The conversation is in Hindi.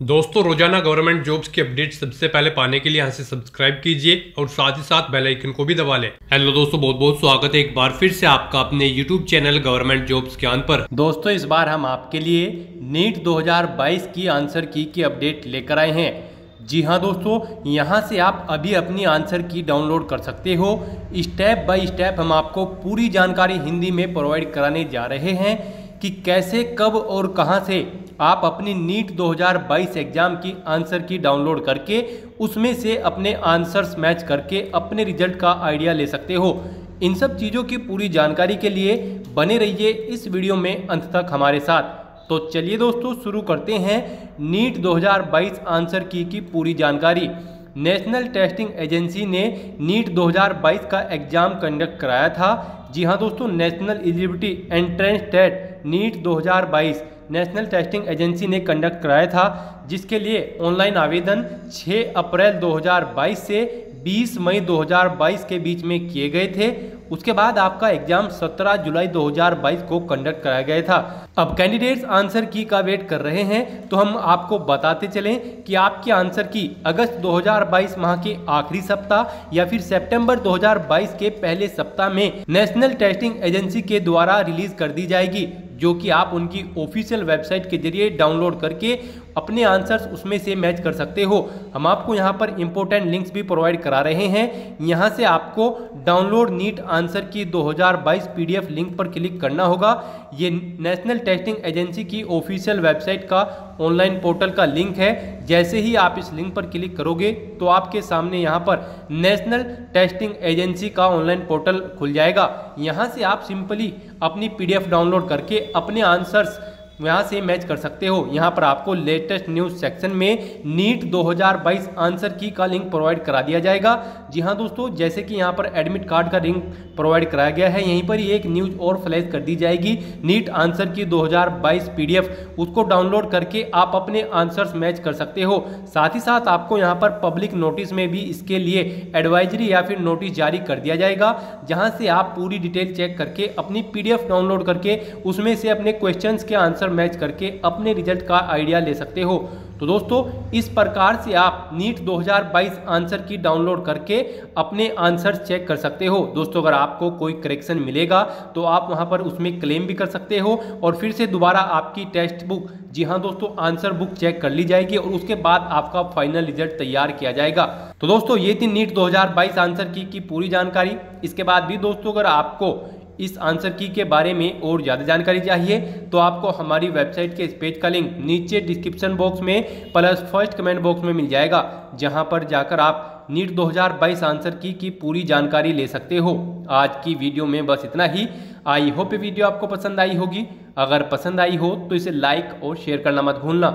दोस्तों, रोज़ाना गवर्नमेंट जॉब्स की अपडेट सबसे पहले पाने के लिए यहाँ से सब्सक्राइब कीजिए और साथ ही साथ बेल आइकन को भी दबा लें। हेलो दोस्तों बहुत बहुत स्वागत है एक बार फिर से आपका अपने यूट्यूब चैनल गवर्नमेंट जॉब्स ज्ञान पर। दोस्तों, इस बार हम आपके लिए नीट 2022 की आंसर की की अपडेट लेकर आए हैं। जी हाँ दोस्तों, यहाँ से आप अभी अपनी आंसर की डाउनलोड कर सकते हो। स्टेप बाय स्टेप हम आपको पूरी जानकारी हिंदी में प्रोवाइड कराने जा रहे हैं। कि कैसे, कब और कहाँ से आप अपनी नीट 2022 एग्ज़ाम की आंसर की डाउनलोड करके उसमें से अपने आंसर्स मैच करके अपने रिज़ल्ट का आइडिया ले सकते हो। इन सब चीज़ों की पूरी जानकारी के लिए बने रहिए इस वीडियो में अंत तक हमारे साथ। तो चलिए दोस्तों, शुरू करते हैं नीट 2022 आंसर की की पूरी जानकारी। नेशनल टेस्टिंग एजेंसी ने नीट 2022 का एग्ज़ाम कंडक्ट कराया था। जी हाँ दोस्तों, नेशनल एलिजिबिलिटी एंट्रेंस टेट नीट 2022 नेशनल टेस्टिंग एजेंसी ने कंडक्ट कराया था, जिसके लिए ऑनलाइन आवेदन 6 अप्रैल 2022 से 20 मई 2022 के बीच में किए गए थे। उसके बाद आपका एग्ज़ाम 17 जुलाई 2022 को कंडक्ट कराया गया था। अब कैंडिडेट्स आंसर की का वेट कर रहे हैं तो हम आपको बताते चलें कि आपके आंसर की अगस्त 2022 माह के आखिरी सप्ताह या फिर सितंबर 2022 के पहले सप्ताह में नेशनल टेस्टिंग एजेंसी के द्वारा रिलीज़ कर दी जाएगी। जो कि आप उनकी ऑफिशियल वेबसाइट के ज़रिए डाउनलोड करके अपने आंसर्स उसमें से मैच कर सकते हो। हम आपको यहाँ पर इंपॉर्टेंट लिंक्स भी प्रोवाइड करा रहे हैं। यहाँ से आपको डाउनलोड नीट आंसर की 2022 पीडीएफ लिंक पर क्लिक करना होगा। ये नेशनल टेस्टिंग एजेंसी की ऑफिशियल वेबसाइट का ऑनलाइन पोर्टल का लिंक है। जैसे ही आप इस लिंक पर क्लिक करोगे तो आपके सामने यहाँ पर नेशनल टेस्टिंग एजेंसी का ऑनलाइन पोर्टल खुल जाएगा। यहाँ से आप सिंपली अपनी पीडीएफ डाउनलोड करके अपने आंसर्स यहाँ से मैच कर सकते हो। यहाँ पर आपको लेटेस्ट न्यूज़ सेक्शन में नीट 2022 आंसर की का लिंक प्रोवाइड करा दिया जाएगा। जी हाँ दोस्तों, जैसे कि यहाँ पर एडमिट कार्ड का लिंक प्रोवाइड कराया गया है, यहीं पर ही एक न्यूज़ और फ्लैश कर दी जाएगी। नीट आंसर की 2022 पीडीएफ उसको डाउनलोड करके आप अपने आंसर्स मैच कर सकते हो। साथ ही साथ आपको यहाँ पर पब्लिक नोटिस में भी इसके लिए एडवाइजरी या फिर नोटिस जारी कर दिया जाएगा, जहाँ से आप पूरी डिटेल चेक करके अपनी पीडीएफ डाउनलोड करके उसमें से अपने क्वेश्चन के आंसर आंसर मैच करके अपने रिज़ल्ट का आइडिया ले सकते हो। तो दोस्तों इस प्रकार से आप नीट 2022 आंसर की डाउनलोड करके अपने आंसर चेक कर सकते हो। दोस्तों अगर आपको कोई करेक्शन मिलेगा तो आप वहाँ पर उसमें क्लेम भी कर सकते हो और फिर से दोबारा आपकी टेक्स्ट बुक जी हाँ दोस्तों आंसर बुक चेक कर ली जाएगी और उसके बाद आपका फाइनल रिज़ल्ट तैयार किया जाएगा। तो दोस्तों ये थी नीट 2022 आंसर की, की पूरी जानकारी। इसके बाद भी दोस्तों अगर आपको इस आंसर की के बारे में और ज़्यादा जानकारी चाहिए तो आपको हमारी वेबसाइट के इस पेज का लिंक नीचे डिस्क्रिप्शन बॉक्स में प्लस फ़र्स्ट कमेंट बॉक्स में मिल जाएगा, जहाँ पर जाकर आप नीट 2022 आंसर की की पूरी जानकारी ले सकते हो। आज की वीडियो में बस इतना ही। आई होप ये वीडियो आपको पसंद आई होगी। अगर पसंद आई हो तो इसे लाइक और शेयर करना मत भूलना।